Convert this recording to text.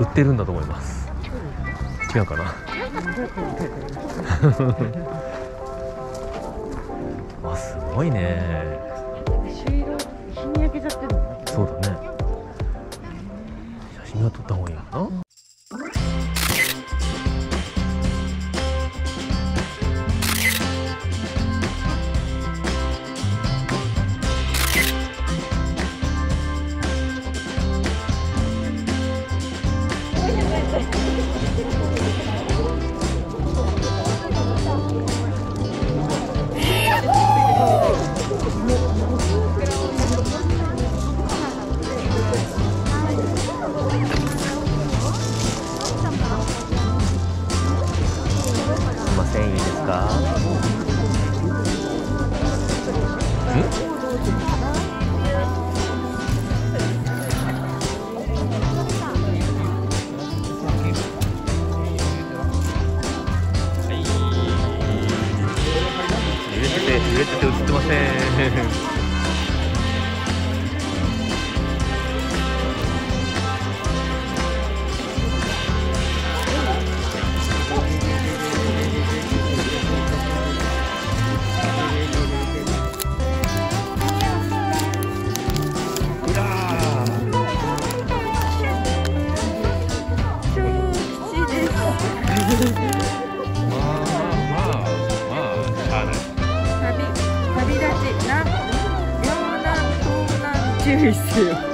売ってるんだと思います。違うかな？あすごいね。そうだね。写真は撮った方がいいかな、注意してよ